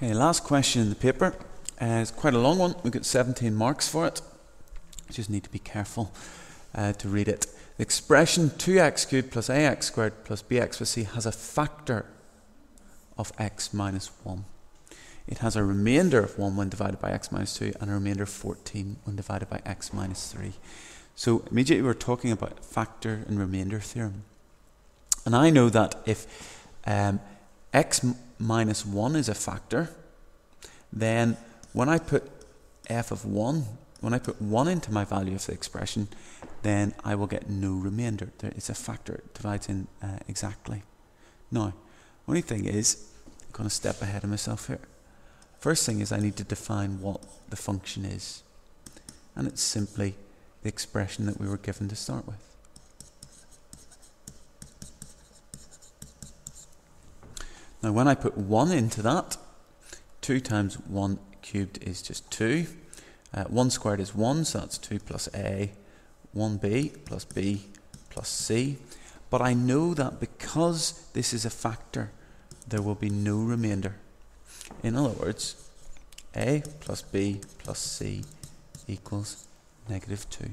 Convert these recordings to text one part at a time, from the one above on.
Okay, last question in the paper. Uh, it's quite a long one. We've got 17 marks for it. Just need to be careful uh, to read it. The expression 2x cubed plus ax squared plus bx plus c has a factor of x minus 1. It has a remainder of 1 when divided by x minus 2 and a remainder of 14 when divided by x minus 3. So immediately we're talking about factor and remainder theorem. And I know that if um, x minus 1 is a factor, then when I put f of 1, when I put 1 into my value of the expression, then I will get no remainder. It's a factor, it divides in uh, exactly. Now, only thing is, I'm going to step ahead of myself here. First thing is I need to define what the function is. And it's simply the expression that we were given to start with. Now when I put 1 into that, 2 times 1 cubed is just 2. Uh, 1 squared is 1, so that's 2 plus a, 1b plus b plus c. But I know that because this is a factor, there will be no remainder. In other words, a plus b plus c equals negative 2.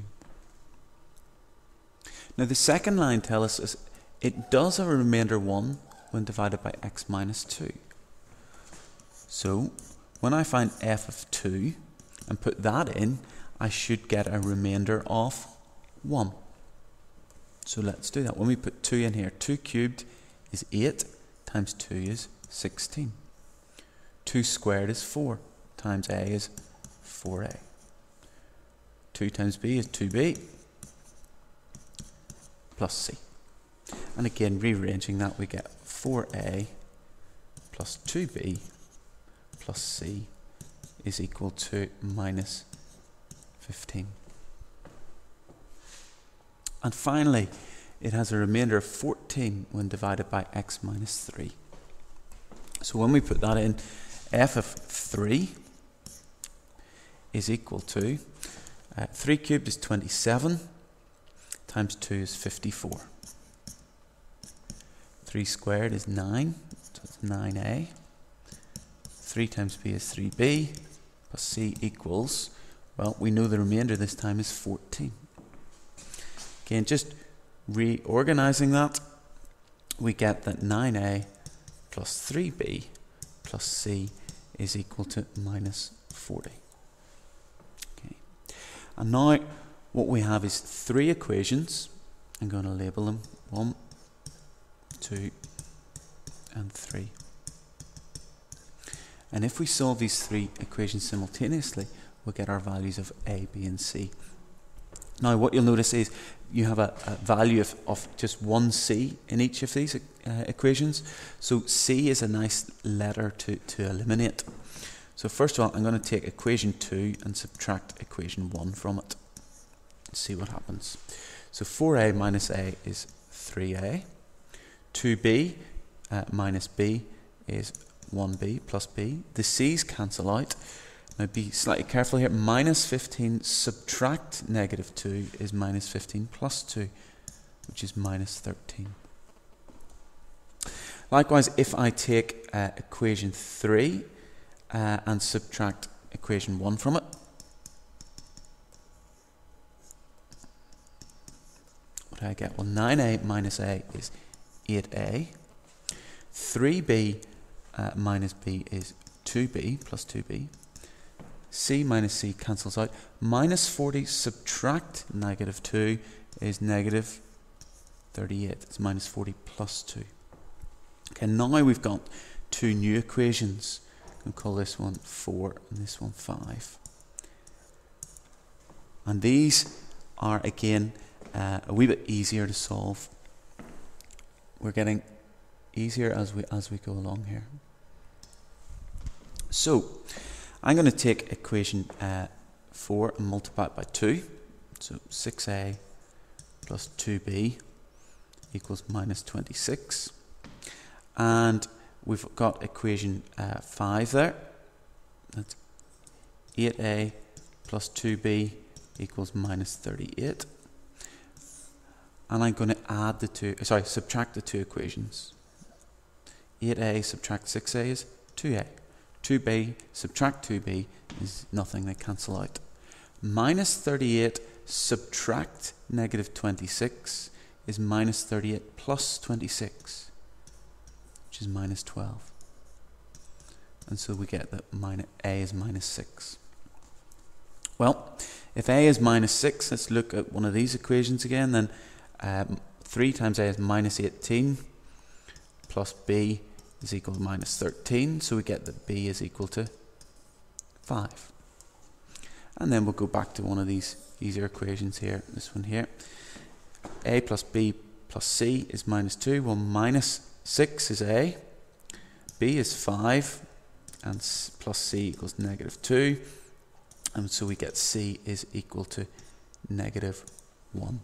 Now the second line tells us it does have a remainder 1 when divided by x minus 2. So when I find f of 2 and put that in, I should get a remainder of 1. So let's do that. When we put 2 in here, 2 cubed is 8 times 2 is 16. 2 squared is 4 times a is 4a. 2 times b is 2b plus c. And again, rearranging that, we get 4a plus 2b plus c is equal to minus 15. And finally, it has a remainder of 14 when divided by x minus 3. So when we put that in, f of 3 is equal to uh, 3 cubed is 27 times 2 is 54. 3 squared is 9, so it's 9a. 3 times b is 3b, plus c equals, well, we know the remainder this time is 14. Again, just reorganizing that, we get that 9a plus 3b plus c is equal to minus 40. Okay. And now what we have is three equations. I'm going to label them. One, two, and three. And if we solve these three equations simultaneously, we'll get our values of A, B, and C. Now, what you'll notice is you have a, a value of, of, just one C in each of these uh, equations. So C is a nice letter to, to eliminate. So first of all, I'm going to take equation 2 and subtract equation 1 from it. See what happens. So 4a minus a is 3a. 2b uh, minus b is 1b plus b. The c's cancel out. Now be slightly careful here. Minus 15 subtract negative 2 is minus 15 plus 2, which is minus 13. Likewise, if I take uh, equation 3 uh, and subtract equation 1 from it, what do I get? Well, 9a minus a is 8a. 3b uh, minus b is 2b plus 2b. c minus c cancels out. Minus 40 subtract negative 2 is negative 38. It's minus 40 plus 2. Okay, now we've got two new equations. We can call this one 4 and this one 5. And these are, again, uh, a wee bit easier to solve we're getting easier as we as we go along here. So I'm going to take equation uh, 4 and multiply it by 2. So 6a plus 2b equals minus 26. And we've got equation uh, 5 there. That's 8a plus 2b equals minus 38 and I'm going to add the two, sorry, subtract the two equations. 8a subtract 6a is 2a. 2b subtract 2b is nothing, they cancel out. Minus 38 subtract negative 26 is minus 38 plus 26, which is minus 12. And so we get that minus a is minus 6. Well, if a is minus 6, let's look at one of these equations again. Then um, 3 times a is minus 18 plus b is equal to minus 13. So we get that b is equal to 5. And then we'll go back to one of these easier equations here, this one here. a plus b plus c is minus 2. Well, minus 6 is a, b is 5, and plus c equals negative 2. And so we get c is equal to negative 1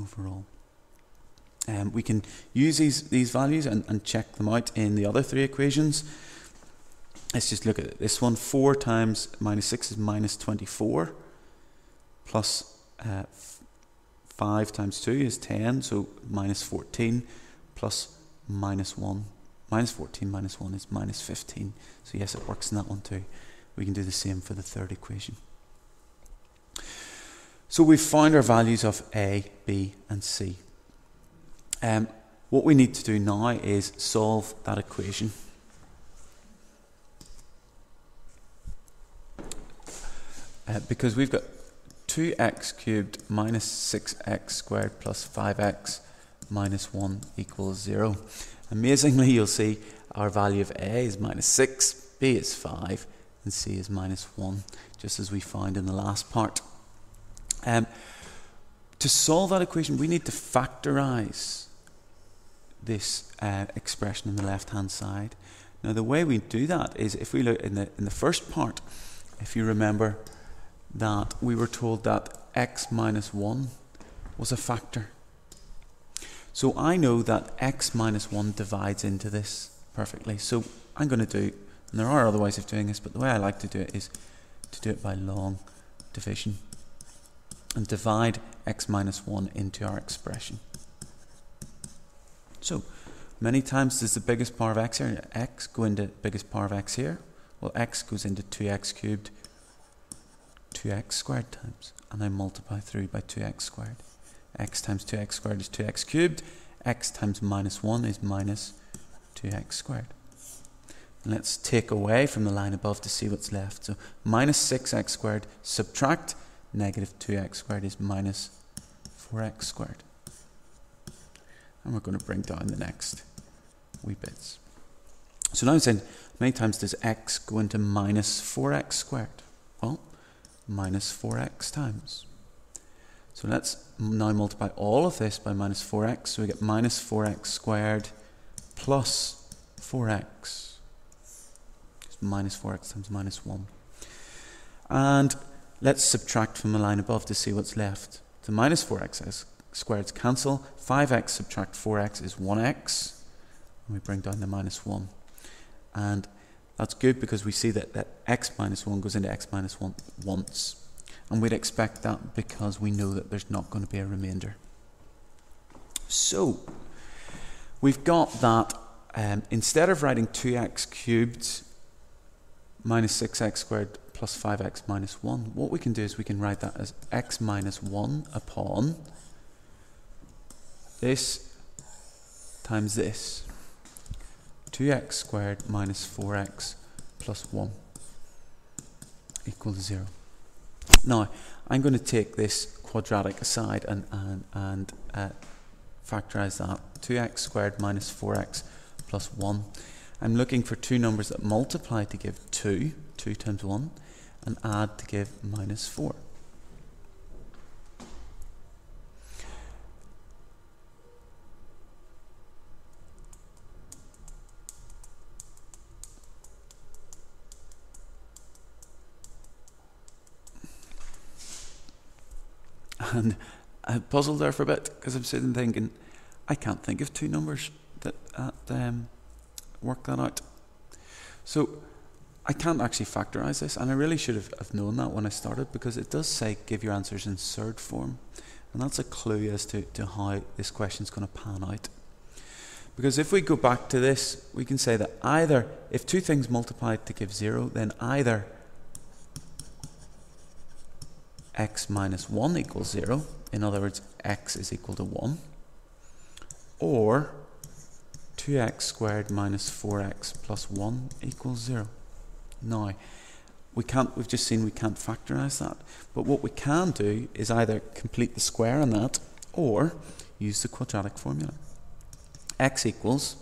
overall. Um, we can use these, these values and, and check them out in the other three equations. Let's just look at this one. 4 times minus 6 is minus 24, plus, uh, 5 times 2 is 10, so minus 14, plus minus 1. Minus 14 minus 1 is minus 15. So yes, it works in that one too. We can do the same for the third equation. So we've found our values of A, B, and C. Um, what we need to do now is solve that equation. Uh, because we've got 2x cubed minus 6x squared plus 5x minus 1 equals 0. Amazingly, you'll see our value of a is minus 6, b is 5, and c is minus 1, just as we found in the last part. Um, to solve that equation, we need to factorize this uh, expression on the left-hand side. Now, the way we do that is if we look in the, in the first part, if you remember that we were told that x minus 1 was a factor. So I know that x minus 1 divides into this perfectly. So I'm going to do, and there are other ways of doing this, but the way I like to do it is to do it by long division and divide x minus 1 into our expression. So, many times does the biggest power of x here, x, go into biggest power of x here? Well, x goes into 2x cubed, 2x squared times, and I multiply through by 2x squared. x times 2x squared is 2x cubed, x times minus 1 is minus 2x squared. And let's take away from the line above to see what's left. So minus 6x squared, subtract negative 2x squared is minus 4x squared. And we're going to bring down the next wee bits. So now I'm saying, how many times does x go into minus 4x squared? Well, minus 4x times. So let's now multiply all of this by minus 4x. So we get minus 4x squared plus 4x. Just minus 4x times minus 1. And let's subtract from the line above to see what's left. So minus 4x squareds cancel. 5x subtract 4x is 1x. And we bring down the minus 1. And that's good because we see that, that x minus 1 goes into x minus 1 once. And we'd expect that because we know that there's not going to be a remainder. So, we've got that um, instead of writing 2x cubed minus 6x squared plus 5x minus 1, what we can do is we can write that as x minus 1 upon this times this. 2x squared minus 4x plus 1 equals 0. Now, I'm going to take this quadratic aside and, and, and uh, factorize that. 2x squared minus 4x plus 1. I'm looking for two numbers that multiply to give 2, 2 times 1, and add to give minus 4. And I puzzled there for a bit because I'm sitting thinking, I can't think of two numbers that, that um, work that out. So I can't actually factorize this, and I really should have, have known that when I started because it does say give your answers in surd form. And that's a clue as to, to how this question is going to pan out. Because if we go back to this, we can say that either, if two things multiplied to give 0, then either x minus 1 equals 0, in other words, x is equal to 1, or 2x squared minus 4x plus 1 equals 0. Now, we can't, we've just seen we can't factorize that. But what we can do is either complete the square on that or use the quadratic formula. x equals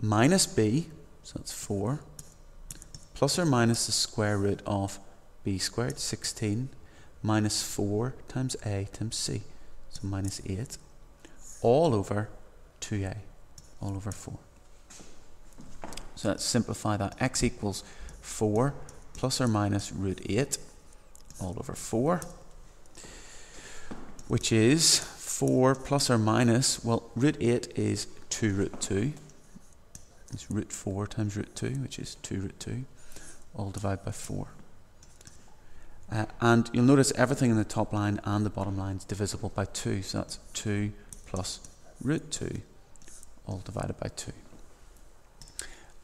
minus b, so that's 4, plus or minus the square root of b squared, 16, minus 4 times a times c, so minus 8, all over 2a, all over 4. So let's simplify that. x equals 4 plus or minus root 8 all over 4, which is 4 plus or minus, well, root 8 is 2 root 2. It's root 4 times root 2, which is 2 root 2, all divided by 4. Uh, and you'll notice everything in the top line and the bottom line is divisible by 2, so that's 2 plus root 2, all divided by 2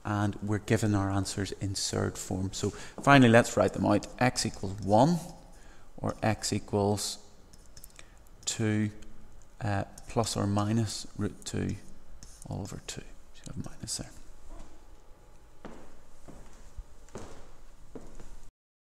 and we're given our answers in surd form. So finally, let's write them out. x equals 1 or x equals 2 uh, plus or minus root 2 all over 2. So you have minus there.